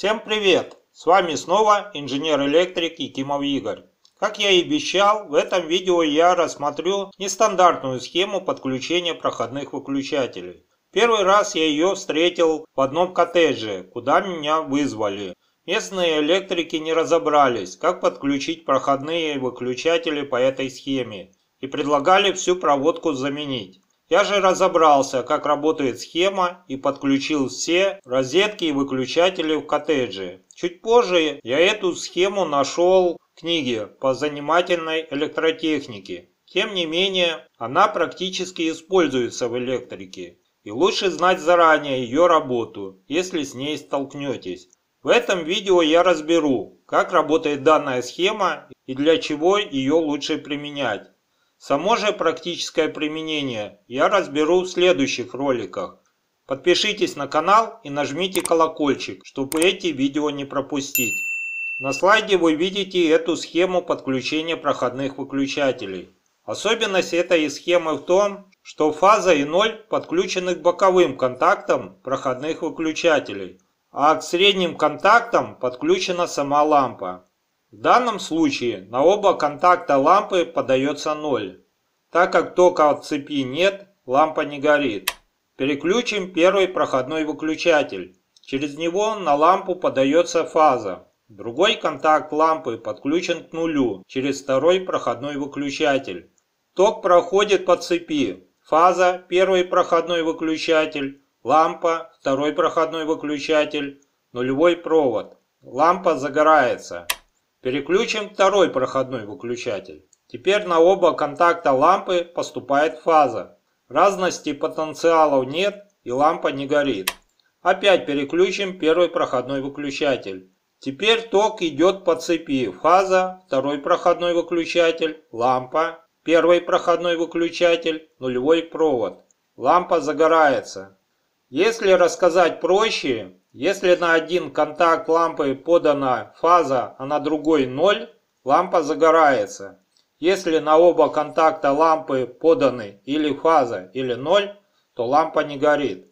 Всем привет! С вами снова инженер-электрик Якимов Игорь. Как я и обещал, в этом видео я рассмотрю нестандартную схему подключения проходных выключателей. Первый раз я ее встретил в одном коттедже, куда меня вызвали. Местные электрики не разобрались, как подключить проходные выключатели по этой схеме и предлагали всю проводку заменить. Я же разобрался, как работает схема и подключил все розетки и выключатели в коттедже. Чуть позже я эту схему нашел в книге по занимательной электротехнике. Тем не менее, она практически используется в электрике. И лучше знать заранее ее работу, если с ней столкнетесь. В этом видео я разберу, как работает данная схема и для чего ее лучше применять. Само же практическое применение я разберу в следующих роликах. Подпишитесь на канал и нажмите колокольчик, чтобы эти видео не пропустить. На слайде вы видите эту схему подключения проходных выключателей. Особенность этой схемы в том, что фаза и ноль подключены к боковым контактам проходных выключателей, а к средним контактам подключена сама лампа. В данном случае на оба контакта лампы подается 0. Так как тока от цепи нет, лампа не горит. Переключим первый проходной выключатель. Через него на лампу подается фаза. Другой контакт лампы подключен к нулю через второй проходной выключатель. Ток проходит по цепи. Фаза – первый проходной выключатель, лампа – второй проходной выключатель, нулевой провод. Лампа загорается. Переключим второй проходной выключатель. Теперь на оба контакта лампы поступает фаза. Разности потенциалов нет и лампа не горит. Опять переключим первый проходной выключатель. Теперь ток идет по цепи. Фаза, второй проходной выключатель, лампа, первый проходной выключатель, нулевой провод. Лампа загорается. Если рассказать проще, если на один контакт лампы подана фаза, а на другой 0, лампа загорается. Если на оба контакта лампы поданы или фаза, или 0, то лампа не горит.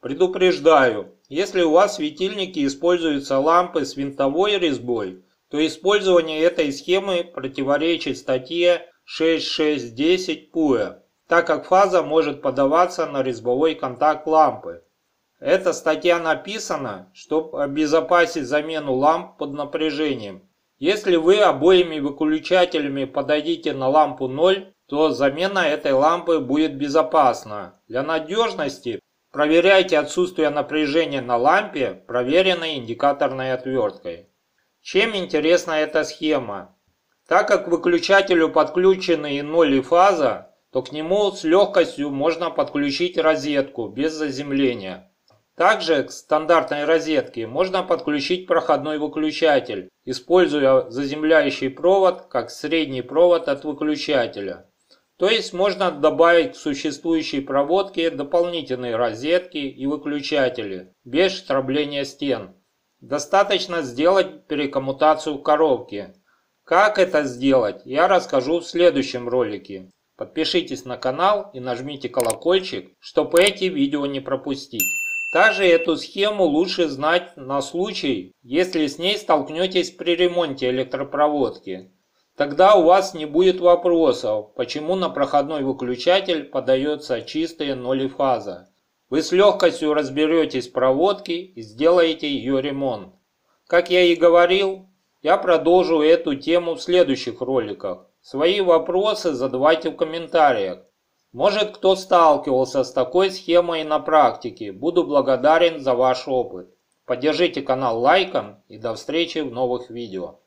Предупреждаю, если у вас в светильнике используются лампы с винтовой резьбой, то использование этой схемы противоречит статье 6610 ПУЭ, так как фаза может подаваться на резьбовой контакт лампы. Эта статья написана, чтобы обезопасить замену ламп под напряжением. Если вы обоими выключателями подадите на лампу 0, то замена этой лампы будет безопасна. Для надежности проверяйте отсутствие напряжения на лампе проверенной индикаторной отверткой. Чем интересна эта схема? Так как к выключателю подключены и 0 и фаза, то к нему с легкостью можно подключить розетку без заземления. Также к стандартной розетке можно подключить проходной выключатель, используя заземляющий провод как средний провод от выключателя. То есть можно добавить к существующей проводке дополнительные розетки и выключатели, без штрабления стен. Достаточно сделать перекоммутацию коробки. Как это сделать, я расскажу в следующем ролике. Подпишитесь на канал и нажмите колокольчик, чтобы эти видео не пропустить. Также эту схему лучше знать на случай, если с ней столкнетесь при ремонте электропроводки. Тогда у вас не будет вопросов, почему на проходной выключатель подается чистая нолифаза. Вы с легкостью разберетесь в проводке и сделаете ее ремонт. Как я и говорил, я продолжу эту тему в следующих роликах. Свои вопросы задавайте в комментариях. Может кто сталкивался с такой схемой на практике. Буду благодарен за ваш опыт. Поддержите канал лайком и до встречи в новых видео.